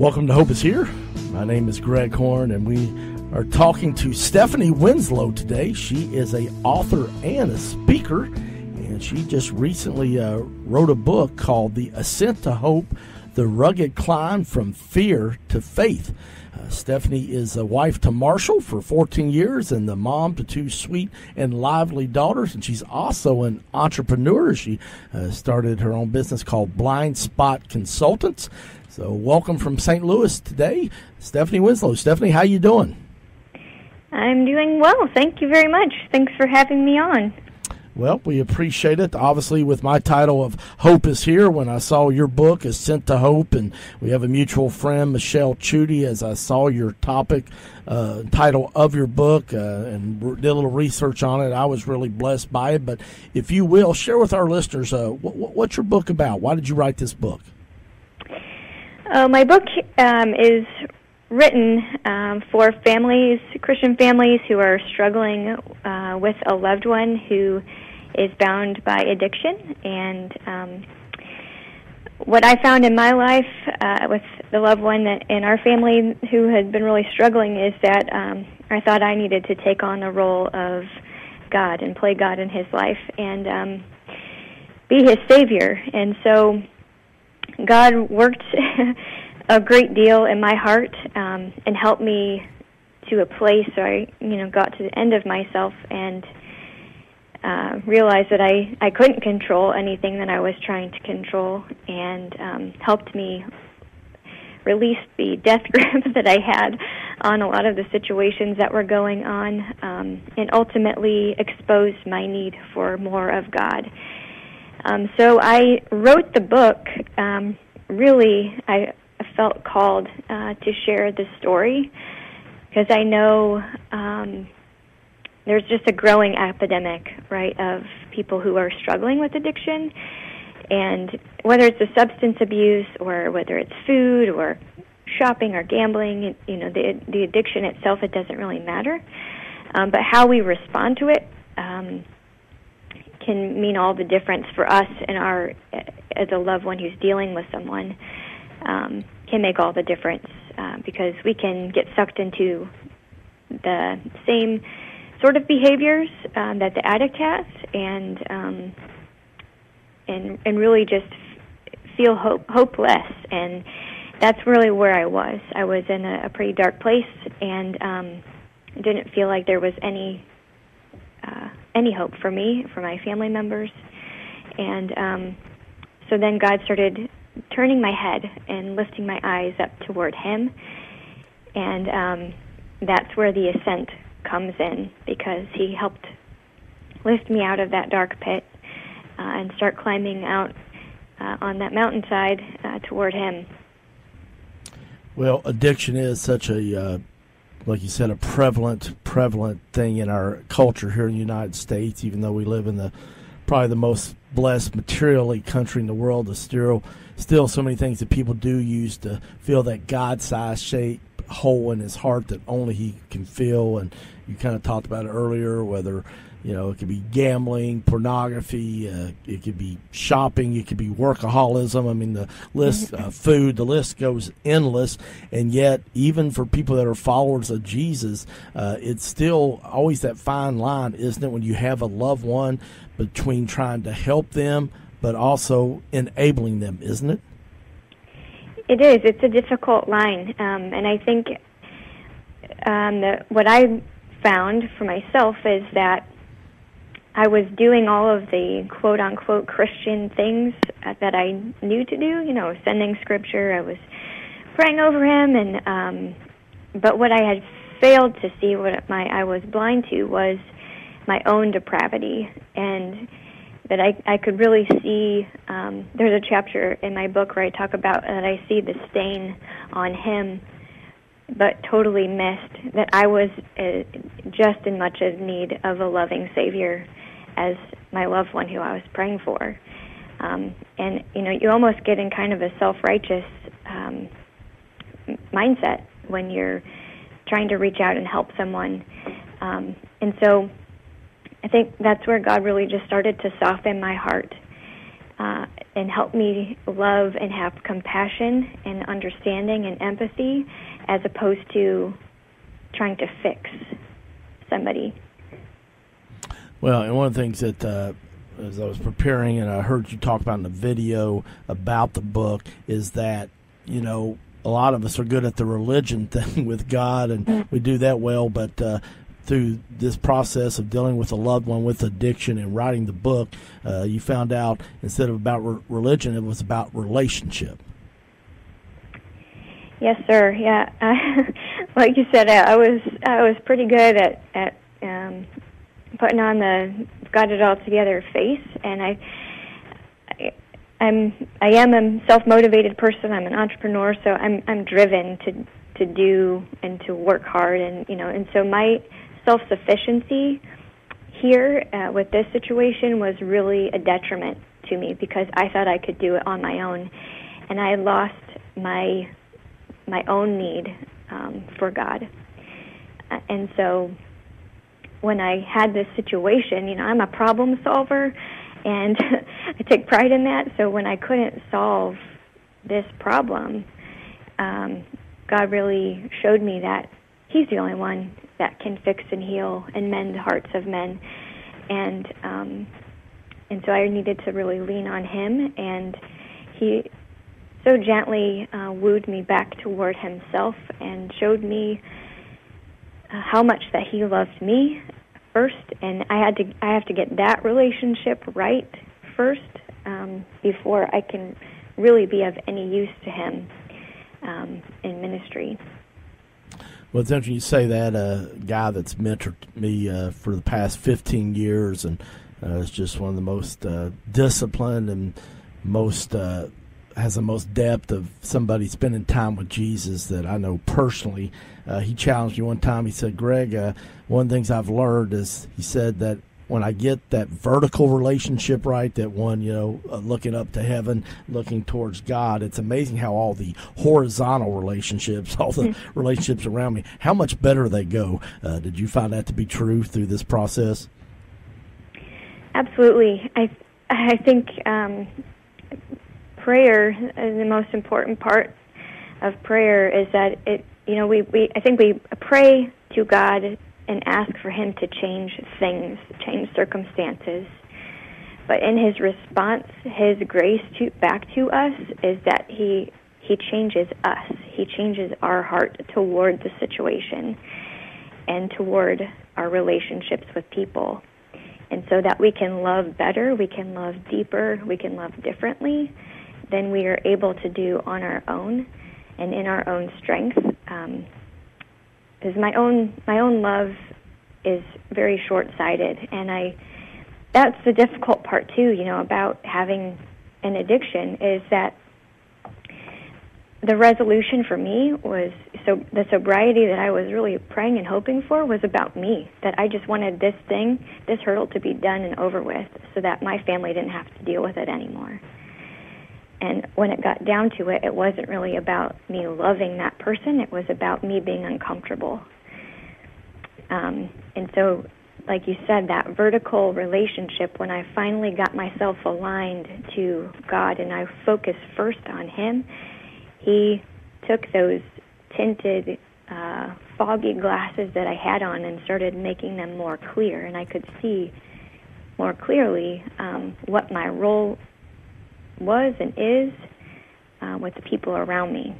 Welcome to Hope is Here. My name is Greg Horn, and we are talking to Stephanie Winslow today. She is a author and a speaker, and she just recently uh, wrote a book called "The Ascent to Hope: The Rugged Climb from Fear to Faith." Uh, Stephanie is a wife to Marshall for 14 years and the mom to two sweet and lively daughters. And she's also an entrepreneur. She uh, started her own business called Blind Spot Consultants. So, welcome from St. Louis today, Stephanie Winslow. Stephanie, how you doing? I'm doing well. Thank you very much. Thanks for having me on. Well, we appreciate it. Obviously, with my title of Hope is Here, when I saw your book, Ascent to Hope, and we have a mutual friend, Michelle Chudy, as I saw your topic, uh, title of your book, uh, and did a little research on it, I was really blessed by it. But if you will, share with our listeners uh, what, what's your book about? Why did you write this book? Uh, my book um, is written um, for families, Christian families who are struggling uh, with a loved one who is bound by addiction. And um, what I found in my life uh, with the loved one that in our family who had been really struggling is that um, I thought I needed to take on the role of God and play God in his life and um, be his savior. And so God worked a great deal in my heart um, and helped me to a place where I, you know, got to the end of myself and uh, realized that I I couldn't control anything that I was trying to control, and um, helped me release the death grip that I had on a lot of the situations that were going on, um, and ultimately exposed my need for more of God. Um, so I wrote the book. Um, really, I felt called uh, to share the story because I know um, there's just a growing epidemic, right, of people who are struggling with addiction, and whether it's a substance abuse or whether it's food or shopping or gambling, you know, the the addiction itself, it doesn't really matter, um, but how we respond to it. Um, can mean all the difference for us and our as a loved one who's dealing with someone um, can make all the difference uh, because we can get sucked into the same sort of behaviors um, that the addict has and um, and and really just feel hope, hopeless and that's really where I was. I was in a, a pretty dark place and um, didn't feel like there was any uh, any hope for me, for my family members. And um, so then God started turning my head and lifting my eyes up toward Him. And um, that's where the ascent comes in because He helped lift me out of that dark pit uh, and start climbing out uh, on that mountainside uh, toward Him. Well, addiction is such a uh, like you said, a prevalent prevalent thing in our culture here in the United States. Even though we live in the probably the most blessed materially country in the world, there's still still so many things that people do use to fill that God-sized shape hole in his heart that only he can fill. And you kind of talked about it earlier, whether you know, it could be gambling, pornography, uh, it could be shopping, it could be workaholism. I mean, the list, uh, food, the list goes endless. And yet, even for people that are followers of Jesus, uh, it's still always that fine line, isn't it, when you have a loved one between trying to help them but also enabling them, isn't it? It is. It's a difficult line. Um, and I think um, the, what I found for myself is that I was doing all of the quote unquote Christian things that I knew to do, you know, sending scripture, I was praying over him and um but what I had failed to see what my I was blind to was my own depravity and that I I could really see um there's a chapter in my book where I talk about that I see the stain on him but totally missed that I was uh, just in much as need of a loving Savior as my loved one who I was praying for. Um, and you know, you almost get in kind of a self-righteous um, mindset when you're trying to reach out and help someone. Um, and so, I think that's where God really just started to soften my heart. Uh, and help me love and have compassion and understanding and empathy as opposed to trying to fix somebody. Well, and one of the things that uh, as I was preparing and I heard you talk about in the video about the book is that you know a lot of us are good at the religion thing with God and mm-hmm. we do that well, but uh, through this process of dealing with a loved one with addiction and writing the book, uh, you found out instead of about re- religion, it was about relationship. Yes, sir. Yeah, like you said, I was I was pretty good at at um, putting on the got it all together face, and I, I I'm I am a self motivated person. I'm an entrepreneur, so I'm I'm driven to to do and to work hard, and you know, and so my self sufficiency here uh, with this situation was really a detriment to me because I thought I could do it on my own, and I lost my my own need um, for God, uh, and so when I had this situation, you know, I'm a problem solver, and I take pride in that. So when I couldn't solve this problem, um, God really showed me that He's the only one that can fix and heal and mend the hearts of men. And um, and so I needed to really lean on him, and he so gently uh, wooed me back toward himself and showed me uh, how much that he loved me first, and I had to I have to get that relationship right first um, before I can really be of any use to him um, in ministry. Well, it's interesting you say that. A guy that's mentored me uh, for the past 15 years and uh, is just one of the most uh, disciplined and most uh, has the most depth of somebody spending time with Jesus that I know personally. Uh, he challenged me one time. He said, "Greg, uh, one of the things I've learned is he said that when I get that vertical relationship right, that one, you know, uh, looking up to heaven, looking towards God, it's amazing how all the horizontal relationships, all the relationships around me, how much better they go. Uh, did you find that to be true through this process? Absolutely. I I think um, prayer, the most important part of prayer is that it you know we, we I think we pray to God and ask for him to change things, change circumstances. But in his response, his grace to, back to us is that he he changes us. He changes our heart toward the situation and toward our relationships with people. And so that we can love better, we can love deeper, we can love differently than we are able to do on our own and in our own strength. Um, because my own my own love is very short-sighted and I that's the difficult part too, you know, about having an addiction is that the resolution for me was so the sobriety that I was really praying and hoping for was about me that I just wanted this thing this hurdle to be done and over with so that my family didn't have to deal with it anymore and when it got down to it, it wasn't really about me loving that person. It was about me being uncomfortable. Um, and so, like you said, that vertical relationship, when I finally got myself aligned to God and I focused first on Him, He took those tinted, uh, foggy glasses that I had on and started making them more clear. And I could see more clearly um, what my role was and is uh, with the people around me.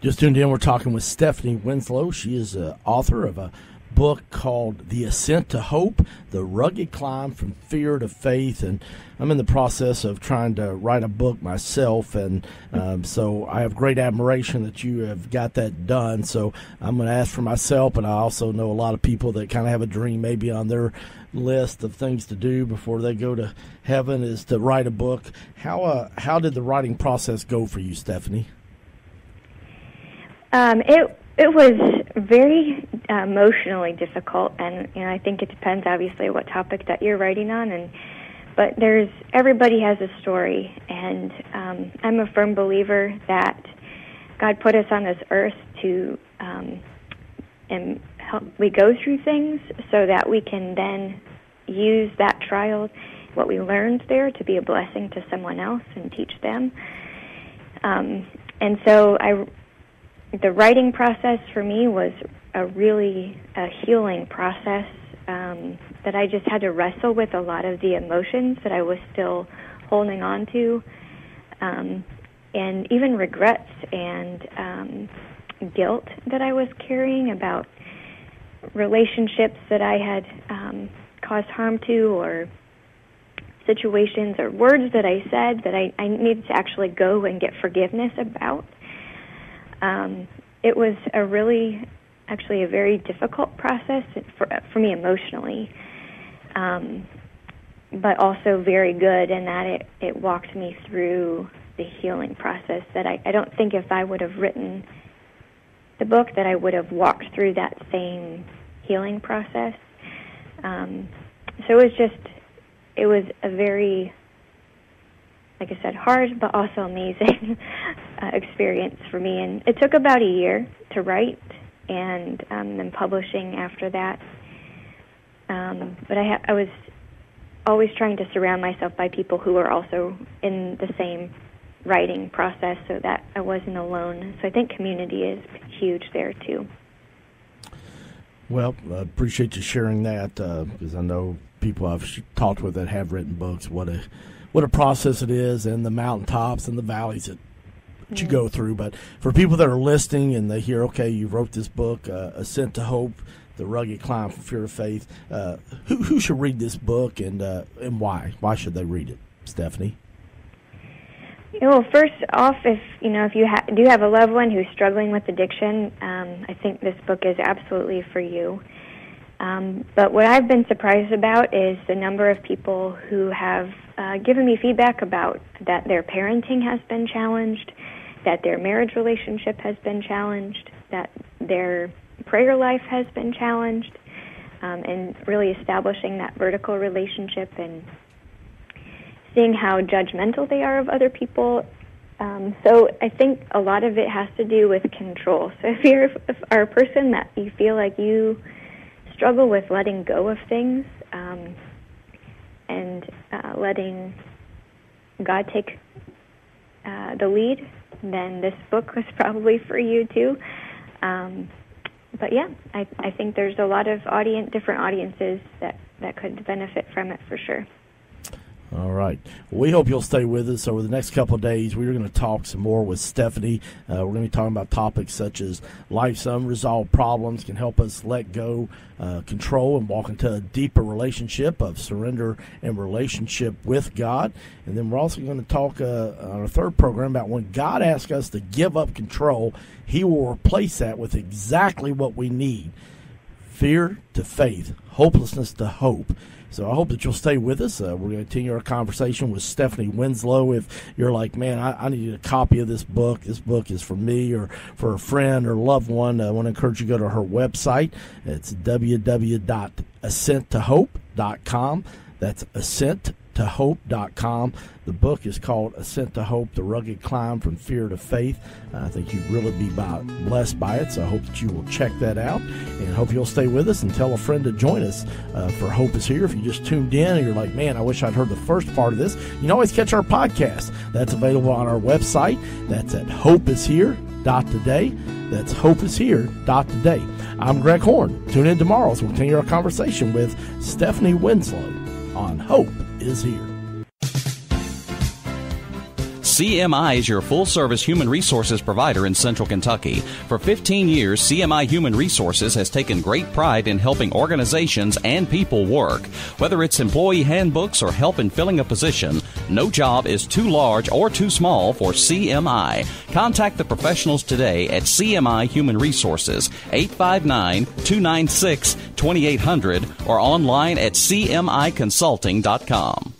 Just tuned in, we're talking with Stephanie Winslow. She is the author of a book called The Ascent to Hope The Rugged Climb from Fear to Faith. And I'm in the process of trying to write a book myself. And um, so I have great admiration that you have got that done. So I'm going to ask for myself, And I also know a lot of people that kind of have a dream maybe on their list of things to do before they go to heaven is to write a book. How uh, how did the writing process go for you, Stephanie? Um, it it was very uh, emotionally difficult, and you know I think it depends obviously what topic that you're writing on, and but there's everybody has a story, and um, I'm a firm believer that God put us on this earth to um, and help, we go through things so that we can then use that trial what we learned there to be a blessing to someone else and teach them. Um, and so I, the writing process for me was a really a healing process um, that I just had to wrestle with a lot of the emotions that I was still holding on to, um, and even regrets and um, guilt that I was carrying about relationships that I had um, caused harm to, or situations or words that I said that I, I needed to actually go and get forgiveness about. Um, it was a really, actually, a very difficult process for for me emotionally, um, but also very good in that it it walked me through the healing process. That I, I don't think if I would have written the book that I would have walked through that same healing process. Um, so it was just it was a very, like I said, hard but also amazing uh, experience for me. And it took about a year to write, and um, then publishing after that. Um, but I, ha- I was always trying to surround myself by people who were also in the same writing process, so that I wasn't alone. So I think community is huge there too. Well, I appreciate you sharing that because uh, I know people I've talked with that have written books what a what a process it is, and the mountaintops and the valleys that, that you go through. But for people that are listening and they hear, okay, you wrote this book, uh, Ascent to Hope, the rugged climb from fear of faith. Uh, who who should read this book and uh, and why? Why should they read it, Stephanie? well, first off, if you know if you ha- do have a loved one who's struggling with addiction, um, I think this book is absolutely for you. Um, but what I've been surprised about is the number of people who have uh, given me feedback about that their parenting has been challenged, that their marriage relationship has been challenged, that their prayer life has been challenged, um, and really establishing that vertical relationship and seeing how judgmental they are of other people. Um, so I think a lot of it has to do with control. So if you're if are a person that you feel like you struggle with letting go of things um, and uh, letting God take uh, the lead, then this book was probably for you too. Um, but yeah, I, I think there's a lot of audience, different audiences that, that could benefit from it for sure. All right. we hope you'll stay with us over the next couple of days. We're going to talk some more with Stephanie. Uh, we're going to be talking about topics such as life's unresolved problems can help us let go, uh, control, and walk into a deeper relationship of surrender and relationship with God. And then we're also going to talk uh, on our third program about when God asks us to give up control, He will replace that with exactly what we need fear to faith, hopelessness to hope. So I hope that you'll stay with us. Uh, we're going to continue our conversation with Stephanie Winslow. If you're like, man, I, I, need a copy of this book. This book is for me or for a friend or loved one. I want to encourage you to go to her website. It's www.ascenttohope.com. That's ascent to hope.com. The book is called Ascent to Hope The Rugged Climb from Fear to Faith. I think you'd really be blessed by it, so I hope that you will check that out and hope you'll stay with us and tell a friend to join us uh, for Hope is Here. If you just tuned in and you're like, man, I wish I'd heard the first part of this, you can always catch our podcast. That's available on our website. That's at hopeishere.today. That's hopeishere.today. I'm Greg Horn. Tune in tomorrow as we'll continue our conversation with Stephanie Winslow on Hope is here. CMI is your full service human resources provider in central Kentucky. For 15 years, CMI Human Resources has taken great pride in helping organizations and people work. Whether it's employee handbooks or help in filling a position, no job is too large or too small for CMI. Contact the professionals today at CMI Human Resources, 859 296 2800 or online at cmiconsulting.com.